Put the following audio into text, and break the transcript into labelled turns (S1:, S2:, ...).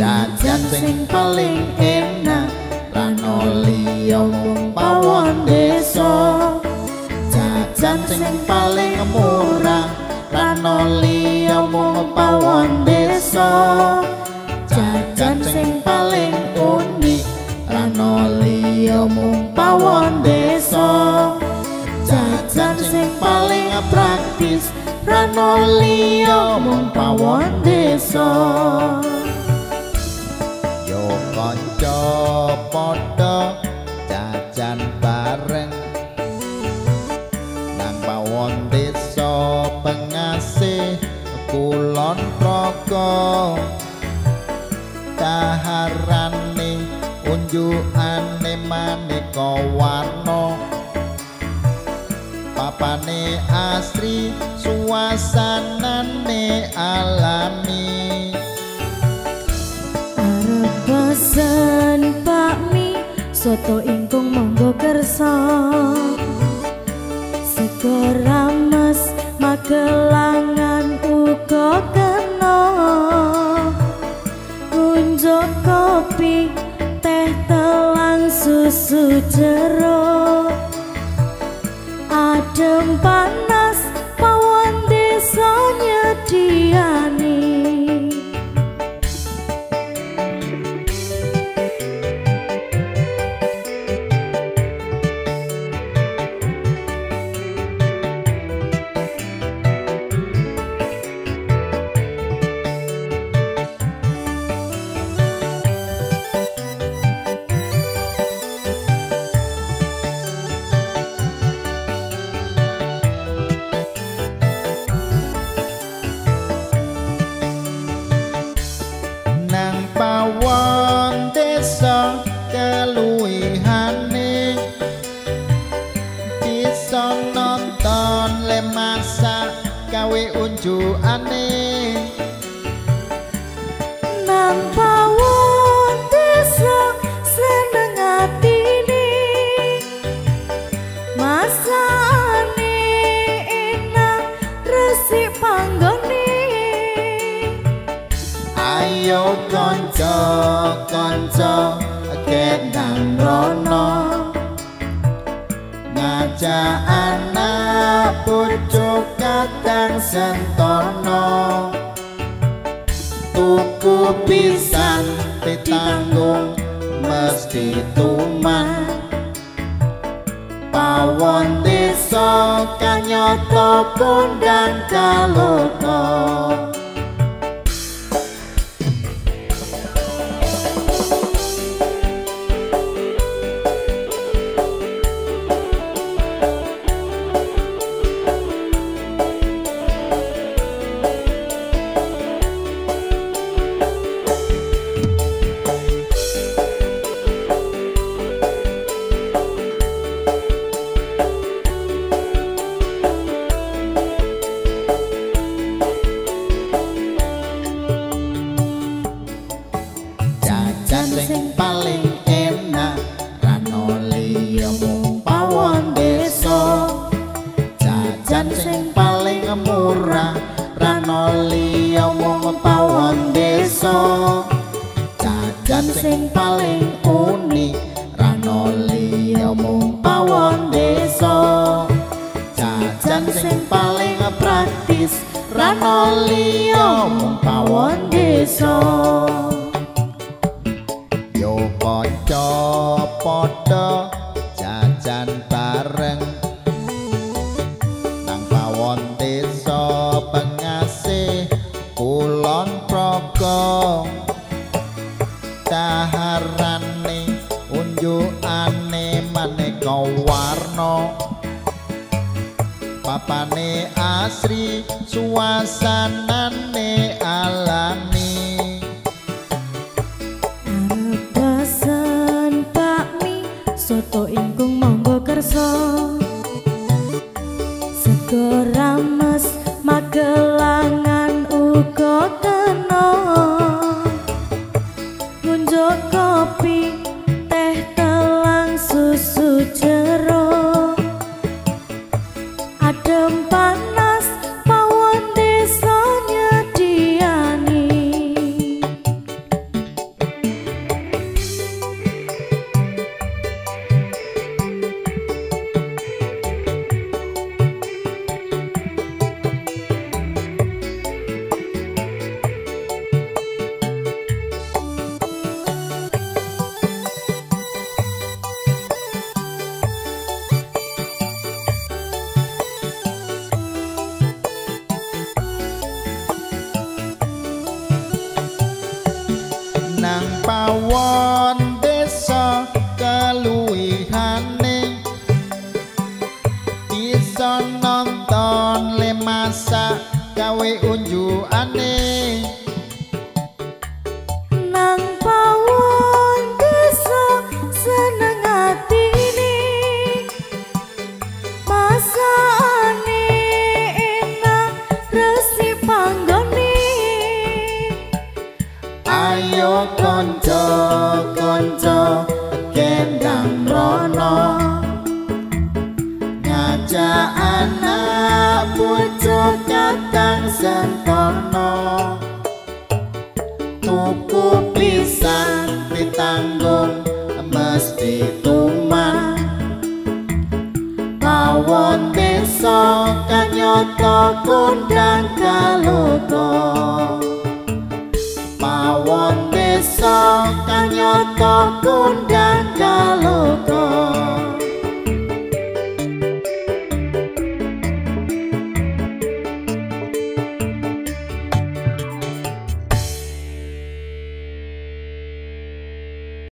S1: jajan sing paling enak rano mung pawon desa jajan sing paling murah rano mung pawon desa jajan sing paling unik rano mung pawon desa jajan sing paling praktis rano liya mung pawon desa bareng nang pawon desa pengasih kulon progo kaharane unjukane maneka warna. Papane asri suasanane alami.
S2: Arep pesen bakmi soto ingkung kersa. Sego rames magelangan uga kena. Kunjuk kopi teh telang susu jeruk. Adem panas
S1: gawe unjukane
S2: Nang pawon desa seneng atine Masane enak resik panggone.
S1: Ayo kanca kanca kendang rono ngajak anak kadang sentono. Tuku pisan ditanggung mesti tuman. Pawon desa kanyoto kondang kaloto desa jajan sing paling unik rano liya mung pawon desa. Jajan sing paling praktis rano liya mung pawon desa. Yo kanca daharane unjukane maneka warna. Papane asri suasanane
S2: pawon desa
S1: keluwihane. Bisa nonton le masak gawe unjukane ngajak anak bocah kakang sentono. Tuku pisan ditanggung mesti tuman. Pawon desa kanyata kondang kaloka pawon desa kanyata kondang